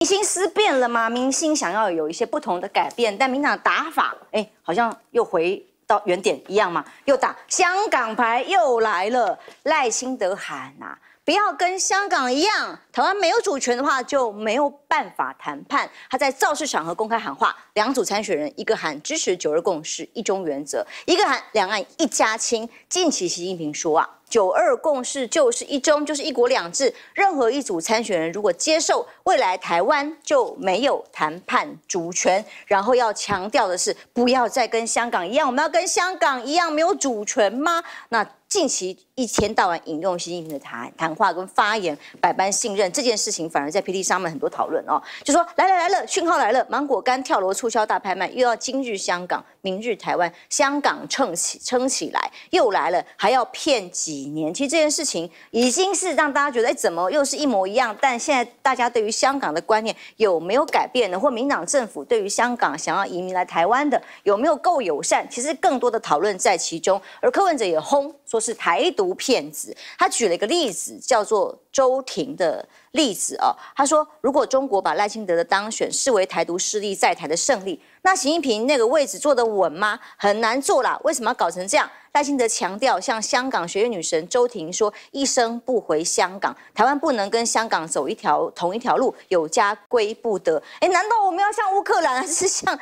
明星思变了吗？明星想要有一些不同的改变，但民党打法，哎，好像又回到原点一样嘛，又打香港牌又来了。赖清德喊呐。不要跟香港一样，台湾没有主权的话就没有办法谈判。他在造势场合公开喊话，两组参选人，一个喊支持九二共识、一中原则，一个喊两岸一家亲。近期习近平说啊。九二共识就是一中，就是一国两制。任何一组参选人如果接受，未来台湾就没有谈判主权。然后要强调的是，不要再跟香港一样，我们要跟香港一样没有主权吗？那近期一天到晚引用习近平的谈谈话跟发言，百般信任这件事情，反而在 P D 上面很多讨论哦，就说来了来了，讯号来了，芒果干跳楼促销大拍卖，又要今日香港。明日台湾，香港撑起撑起来又来了，还要骗几年？其实这件事情已经是让大家觉得，哎，怎么又是一模一样？但现在大家对于香港的观念有没有改变呢？或民党政府对于香港想要移民来台湾的有没有够友善？其实更多的讨论在其中。而柯文哲也轰说是台独骗子，他举了一个例子，叫做周庭的例子哦。他说，如果中国把赖清德的当选视为台独势力在台的胜利。那习近平那个位置坐得稳吗？很难坐啦。为什么要搞成这样？赖清德强调，像香港学院女神周婷说：“一生不回香港，台湾不能跟香港走一条同一条路，有家归不得。”哎，难道我们要像乌克兰还是像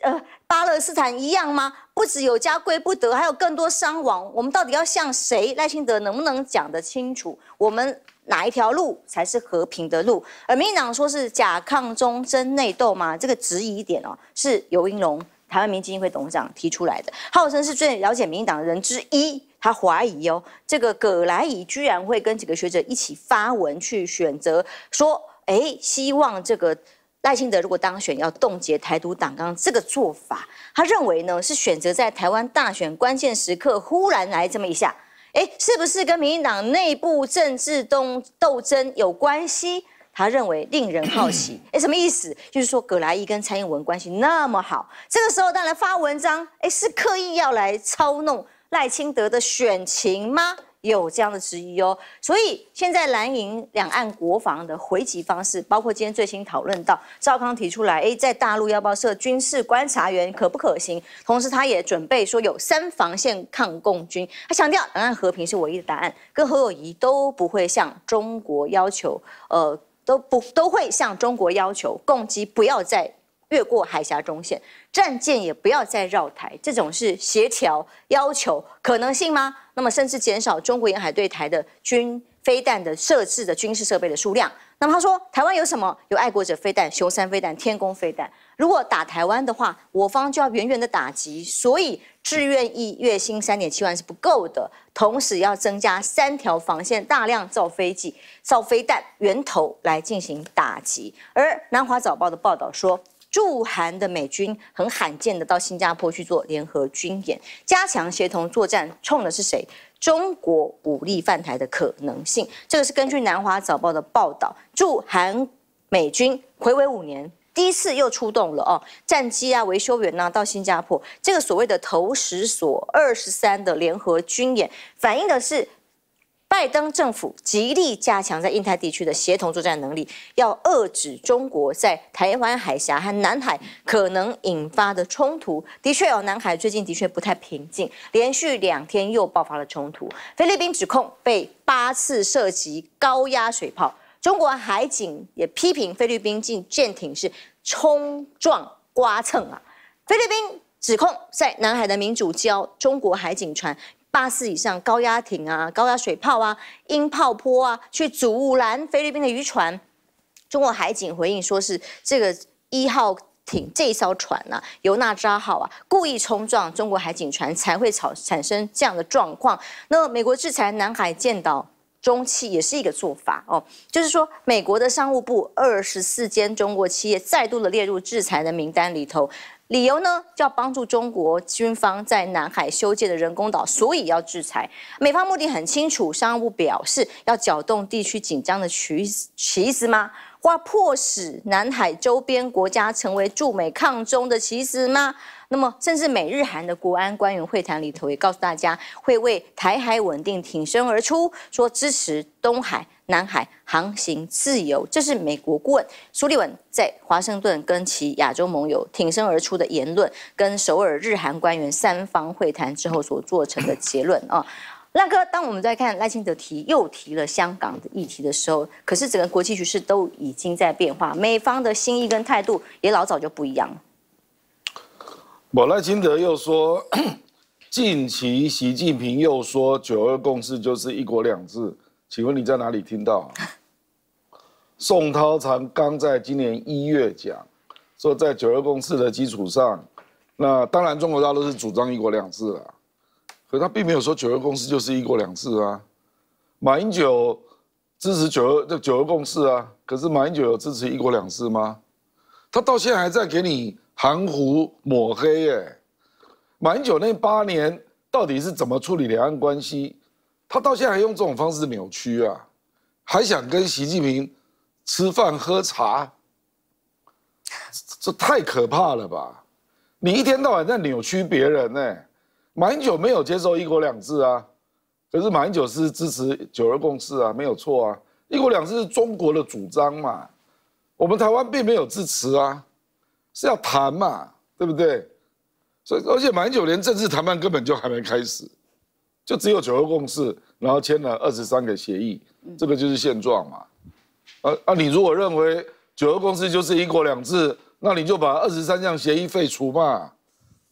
呃巴勒斯坦一样吗？不只有家归不得，还有更多伤亡。我们到底要向谁？赖清德能不能讲得清楚？我们。哪一条路才是和平的路？而民进党说是假抗中争内斗吗？这个质疑点哦，是尤英龙台湾民基金会董事长提出来的，号称是最了解民进党的人之一。他怀疑哦，这个葛莱仪居然会跟几个学者一起发文去选择说，哎，希望这个赖清德如果当选要冻结台独党纲这个做法，他认为呢是选择在台湾大选关键时刻忽然来这么一下。哎，是不是跟民进党内部政治斗斗争有关系？他认为令人好奇。哎，什么意思？就是说葛莱伊跟蔡英文关系那么好，这个时候当然发文章，哎，是刻意要来操弄赖清德的选情吗？有这样的质疑哦，所以现在蓝营两岸国防的回击方式，包括今天最新讨论到赵康提出来，哎，在大陆要不要设军事观察员，可不可行？同时他也准备说有三防线抗共军，他强调两岸和平是唯一的答案，跟何友谊都不会向中国要求，呃，都不都会向中国要求共机不要再越过海峡中线，战舰也不要再绕台，这种是协调要求可能性吗？那么甚至减少中国沿海对台的军飞弹的设置的军事设备的数量。那么他说，台湾有什么？有爱国者飞弹、雄三飞弹、天宫飞弹。如果打台湾的话，我方就要远远的打击，所以志愿役月薪三点七万是不够的，同时要增加三条防线，大量造飞机、造飞弹源头来进行打击。而南华早报的报道说。驻韩的美军很罕见的到新加坡去做联合军演，加强协同作战，冲的是谁？中国武力犯台的可能性。这个是根据南华早报的报道，驻韩美军回违五年，第一次又出动了哦，战机啊、维修员呐到新加坡，这个所谓的投石所二十三的联合军演，反映的是。拜登政府极力加强在印太地区的协同作战能力，要遏制中国在台湾海峡和南海可能引发的冲突。的确哦，南海最近的确不太平静，连续两天又爆发了冲突。菲律宾指控被八次射击高压水炮，中国海警也批评菲律宾舰舰艇是冲撞刮蹭啊。菲律宾指控在南海的民主礁，中国海警船。八四以上高压艇啊、高压水炮啊、鹰炮坡啊，去阻拦菲律宾的渔船。中国海警回应说是这个一号艇这艘船呐，尤纳扎号啊，故意冲撞中国海警船，才会产产生这样的状况。那美国制裁南海建岛中企也是一个做法哦，就是说美国的商务部二十四间中国企业再度的列入制裁的名单里头。理由呢，就要帮助中国军方在南海修建的人工岛，所以要制裁。美方目的很清楚，商务部表示要搅动地区紧张的旗旗子吗？或迫使南海周边国家成为驻美抗中的棋子吗？那么，甚至美日韩的国安官员会谈里头也告诉大家，会为台海稳定挺身而出，说支持东海、南海航行自由。这是美国顾问苏利文在华盛顿跟其亚洲盟友挺身而出的言论，跟首尔日韩官员三方会谈之后所做成的结论啊。那哥，当我们在看赖清德提又提了香港的议题的时候，可是整个国际局势都已经在变化，美方的心意跟态度也老早就不一样了。我赖清德又说，近期习近平又说九二共识就是一国两制，请问你在哪里听到？宋涛才刚在今年一月讲，说在九二共识的基础上，那当然中国大陆是主张一国两制了，可他并没有说九二共识就是一国两制啊。马英九支持九二这九二共识啊，可是马英九有支持一国两制吗？他到现在还在给你。含糊抹黑耶，马英九那八年到底是怎么处理两岸关系？他到现在还用这种方式扭曲啊，还想跟习近平吃饭喝茶，这太可怕了吧？你一天到晚在扭曲别人呢。马英九没有接受一国两制啊，可是马英九是支持九二共识啊，没有错啊。一国两制是中国的主张嘛，我们台湾并没有支持啊。是要谈嘛，对不对？所以，而且马英九连政治谈判根本就还没开始，就只有九二共识，然后签了二十三个协议，这个就是现状嘛。啊啊，你如果认为九二共识就是一国两制，那你就把二十三项协议废除嘛，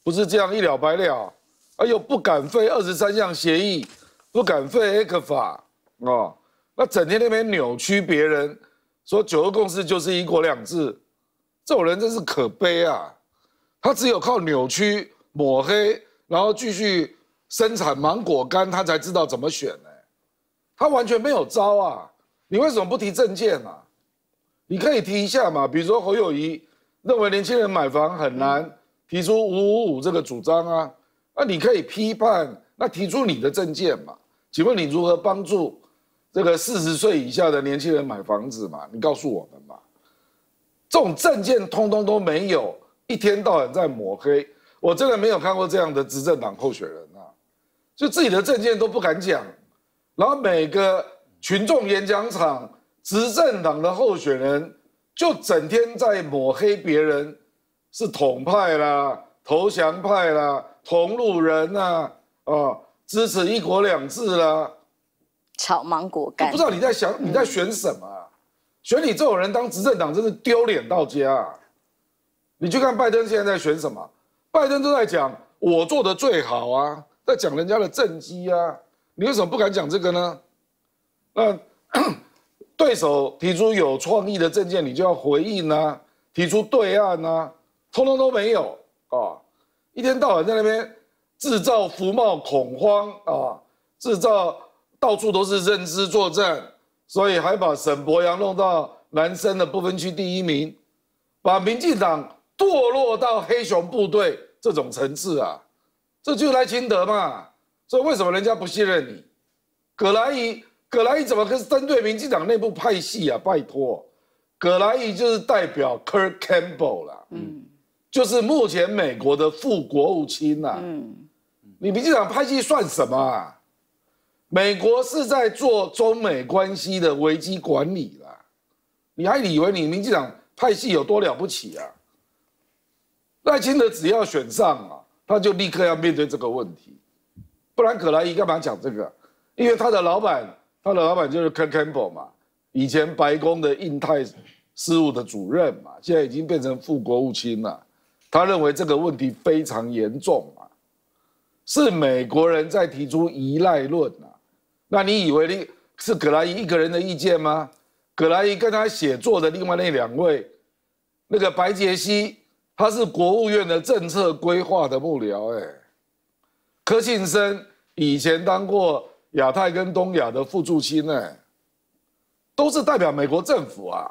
不是这样一了百了。啊，又不敢废二十三项协议，不敢废 A 克法啊，那整天那边扭曲别人，说九二共识就是一国两制。这种人真是可悲啊！他只有靠扭曲、抹黑，然后继续生产芒果干，他才知道怎么选呢。他完全没有招啊！你为什么不提证件啊？你可以提一下嘛，比如说侯友谊认为年轻人买房很难，提出五五五这个主张啊，那你可以批判，那提出你的证件嘛？请问你如何帮助这个四十岁以下的年轻人买房子嘛？你告诉我们嘛？这种证件通通都没有，一天到晚在抹黑，我真的没有看过这样的执政党候选人啊！就自己的证件都不敢讲，然后每个群众演讲场，执政党的候选人就整天在抹黑别人，是统派啦、投降派啦、同路人呐，啊，支持一国两制啦，炒芒果干，不知道你在想你在选什么？选你这种人当执政党真是丢脸到家。你去看拜登现在在选什么？拜登都在讲我做的最好啊，在讲人家的政绩啊。你为什么不敢讲这个呢？那 对手提出有创意的政见，你就要回应啊，提出对岸啊，通通都没有啊！一天到晚在那边制造服贸恐慌啊，制造到处都是认知作战。所以还把沈博阳弄到男生的不分区第一名，把民进党堕落到黑熊部队这种层次啊，这就赖清德嘛。所以为什么人家不信任你？葛莱仪，葛莱仪怎么可以针对民进党内部派系啊？拜托，葛莱仪就是代表 Kirk Campbell 啦，嗯，就是目前美国的副国务卿呐，嗯，你民进党派系算什么啊？美国是在做中美关系的危机管理啦，你还以为你民进党派系有多了不起啊？赖清德只要选上啊，他就立刻要面对这个问题，不然葛莱伊干嘛讲这个？因为他的老板，他的老板就是 Ken Campbell 嘛，以前白宫的印太事务的主任嘛，现在已经变成副国务卿了。他认为这个问题非常严重啊，是美国人在提出依赖论啊。那你以为你是葛莱伊一个人的意见吗？葛莱伊跟他写作的另外那两位，那个白杰西，他是国务院的政策规划的幕僚，哎，柯庆生以前当过亚太跟东亚的副驻青，哎，都是代表美国政府啊，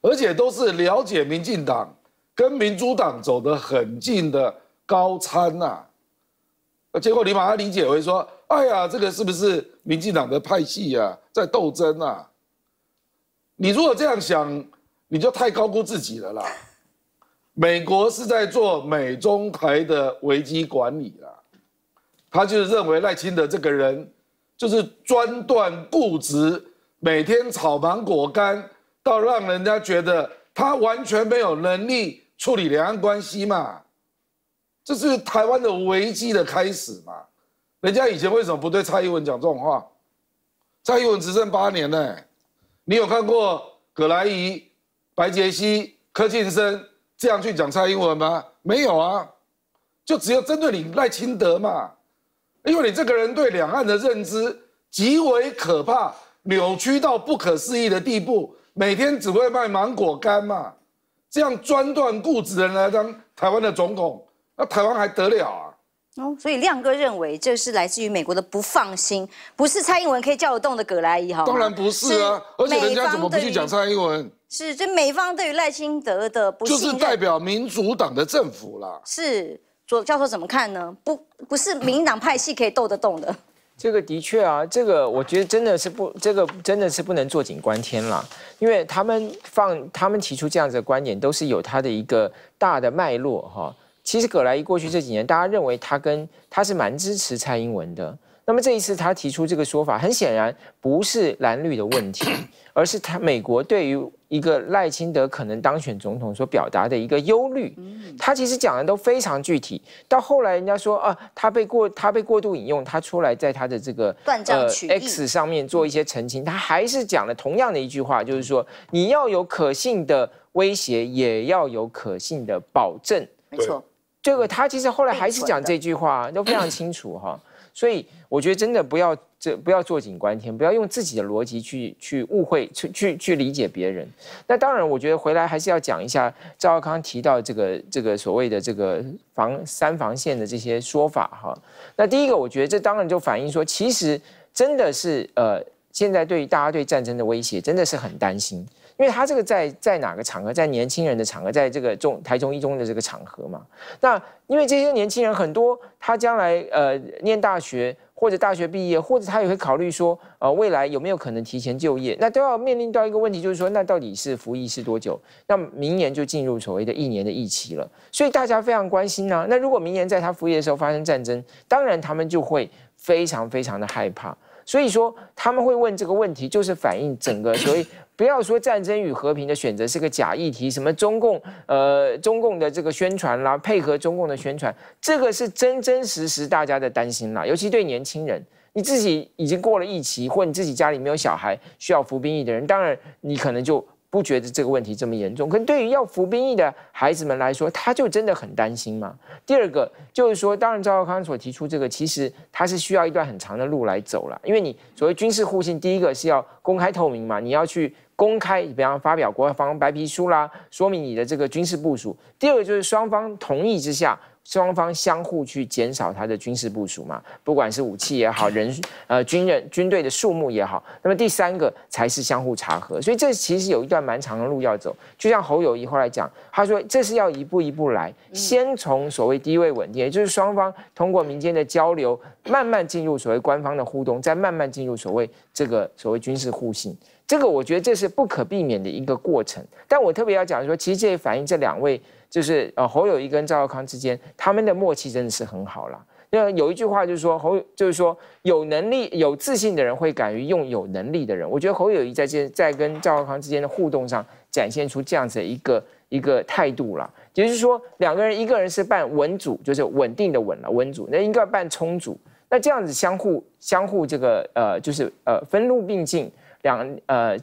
而且都是了解民进党跟民主党走得很近的高参呐。结果你把它理解为说，哎呀，这个是不是民进党的派系啊，在斗争啊？你如果这样想，你就太高估自己了啦。美国是在做美中台的危机管理啦，他就是认为赖清德这个人就是专断固执，每天炒芒果干，到让人家觉得他完全没有能力处理两岸关系嘛。这是台湾的危机的开始嘛？人家以前为什么不对蔡英文讲这种话？蔡英文执政八年呢，你有看过葛莱仪、白杰西、柯庆生这样去讲蔡英文吗？没有啊，就只有针对你赖清德嘛，因为你这个人对两岸的认知极为可怕，扭曲到不可思议的地步，每天只会卖芒果干嘛，这样专断固执的人来当台湾的总统。那台湾还得了啊？哦，所以亮哥认为这是来自于美国的不放心，不是蔡英文可以叫得动的葛莱伊哈？当然不是啊，而且人家怎么不去讲蔡英文？是，这美方对于赖清德的不就是代表民主党的政府啦。是，左教授怎么看呢？不，不是民进党派系可以斗得动的。这个的确啊，这个我觉得真的是不，这个真的是不能坐井观天啦，因为他们放，他们提出这样子的观点，都是有他的一个大的脉络哈。其实葛莱伊过去这几年，大家认为他跟他是蛮支持蔡英文的。那么这一次他提出这个说法，很显然不是蓝绿的问题，而是他美国对于一个赖清德可能当选总统所表达的一个忧虑。他其实讲的都非常具体。到后来人家说啊，他被过他被过度引用，他出来在他的这个呃 X 上面做一些澄清，他还是讲了同样的一句话，就是说你要有可信的威胁，也要有可信的保证。没错。这个他其实后来还是讲这句话，都非常清楚哈。所以我觉得真的不要这不要坐井观天，不要用自己的逻辑去去误会去去去理解别人。那当然，我觉得回来还是要讲一下赵少康提到这个这个所谓的这个防三防线的这些说法哈。那第一个，我觉得这当然就反映说，其实真的是呃，现在对于大家对战争的威胁真的是很担心。因为他这个在在哪个场合，在年轻人的场合，在这个中台中一中的这个场合嘛，那因为这些年轻人很多，他将来呃念大学或者大学毕业，或者他也会考虑说，呃未来有没有可能提前就业，那都要面临到一个问题，就是说，那到底是服役是多久？那明年就进入所谓的一年的疫期了，所以大家非常关心呢。那如果明年在他服役的时候发生战争，当然他们就会非常非常的害怕。所以说他们会问这个问题，就是反映整个所以不要说战争与和平的选择是个假议题，什么中共呃中共的这个宣传啦，配合中共的宣传，这个是真真实实大家的担心啦，尤其对年轻人，你自己已经过了疫期，或你自己家里没有小孩需要服兵役的人，当然你可能就。不觉得这个问题这么严重，可对于要服兵役的孩子们来说，他就真的很担心嘛。第二个就是说，当然赵少康所提出这个，其实他是需要一段很长的路来走了，因为你所谓军事互信，第一个是要公开透明嘛，你要去公开，比方发表国防白皮书啦，说明你的这个军事部署。第二个就是双方同意之下。双方相互去减少他的军事部署嘛，不管是武器也好，人呃军人军队的数目也好，那么第三个才是相互查核，所以这其实有一段蛮长的路要走。就像侯友谊后来讲，他说这是要一步一步来，先从所谓低位稳定，也就是双方通过民间的交流，慢慢进入所谓官方的互动，再慢慢进入所谓这个所谓军事互信。这个我觉得这是不可避免的一个过程。但我特别要讲说，其实这也反映这两位。就是呃侯友谊跟赵少康之间，他们的默契真的是很好了。那有一句话就是说侯，就是说有能力、有自信的人会敢于用有能力的人。我觉得侯友谊在这在跟赵少康之间的互动上，展现出这样子一个一个态度了。也就是说，两个人一个人是扮稳主，就是稳定的稳了稳主，那应该扮充主。那这样子相互相互这个呃，就是呃分路并进，两呃。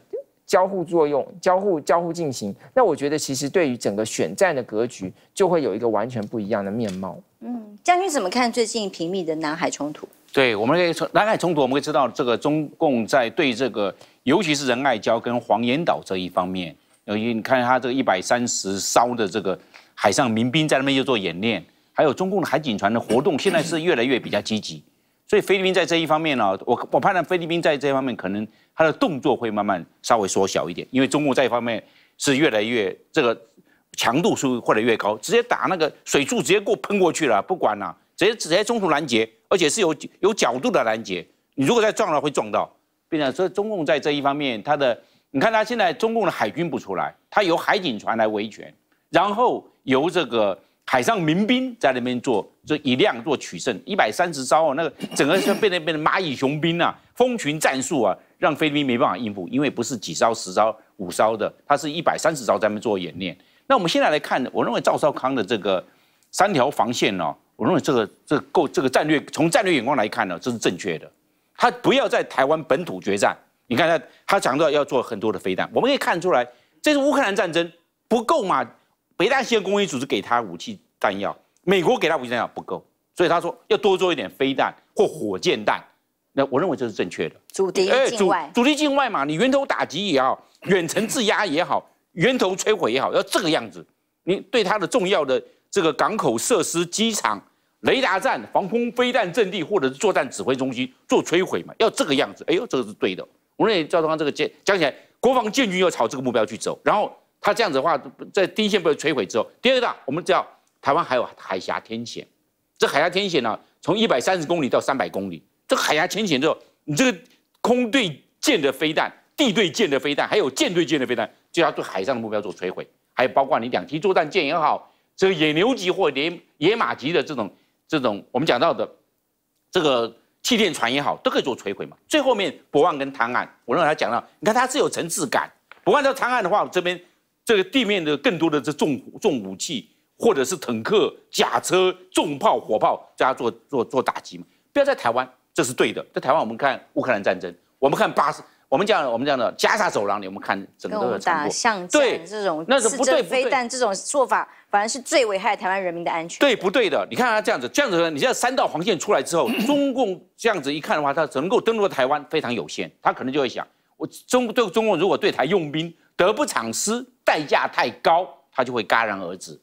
交互作用，交互交互进行，那我觉得其实对于整个选战的格局，就会有一个完全不一样的面貌。嗯，将军怎么看最近频密的南海冲突？对，我们可以从南海冲突，我们可以知道这个中共在对这个，尤其是仁爱礁跟黄岩岛这一方面，由于你看他这个一百三十艘的这个海上民兵在那边又做演练，还有中共的海警船的活动，现在是越来越比较积极。所以菲律宾在这一方面呢，我我判断菲律宾在这方面可能他的动作会慢慢稍微缩小一点，因为中共在一方面是越来越这个强度是越来越高，直接打那个水柱直接过喷过去了，不管了，直接直接中途拦截，而且是有有角度的拦截，你如果再撞了会撞到，并且所以中共在这一方面它的你看他现在中共的海军不出来，他由海警船来维权，然后由这个海上民兵在那边做，就以量做取胜，一百三十艘，那个整个就变成变成蚂蚁雄兵啊，蜂群战术啊，让菲律宾没办法应付，因为不是几艘、十艘、五艘的，它是一百三十艘在那边做演练。那我们现在来看，我认为赵少康的这个三条防线呢，我认为这个这够这个战略，从战略眼光来看呢，这是正确的。他不要在台湾本土决战。你看他，他讲到要做很多的飞弹，我们可以看出来，这是乌克兰战争不够嘛？北大西洋公约组织给他武器弹药，美国给他武器弹药不够，所以他说要多做一点飞弹或火箭弹。那我认为这是正确的。主敌境外，主敌境外嘛，你源头打击也好，远程制压也好，源头摧毁也好，要这个样子。你对他的重要的这个港口设施、机场、雷达站、防空飞弹阵地或者是作战指挥中心做摧毁嘛，要这个样子。哎呦，这个是对的。我认为赵东康这个建讲起来，国防建军要朝这个目标去走。然后他这样子的话，在第一线被摧毁之后，第二大，我们知道台湾还有海峡天险。这海峡天险呢，从一百三十公里到三百公里。这海峡天险之后，你这个空对舰的飞弹、地对舰的飞弹，还有舰对舰的飞弹，就要对海上的目标做摧毁。还有包括你两栖作战舰也好，这个野牛级或野野马级的这种这种我们讲到的这个。气垫船也好，都可以做摧毁嘛。最后面博望跟滩岸，我认为他讲到，你看他是有层次感。博望到滩岸的话，这边这个地面的更多的这重重武器，或者是坦克、甲车、重炮、火炮，加做做做打击嘛。不要在台湾，这是对的。在台湾，我们看乌克兰战争，我们看巴士。我们讲，我们讲的加沙走廊里，我们看整个的打巷战这种那是不对，飞弹这种做法，反而是最危害台湾人民的安全。对，不对的。你看他这样子，这样子，你现在三道黄线出来之后，中共这样子一看的话，他能够登陆台湾非常有限，他可能就会想，我中对中共如果对台用兵得不偿失，代价太高，它就会戛然而止。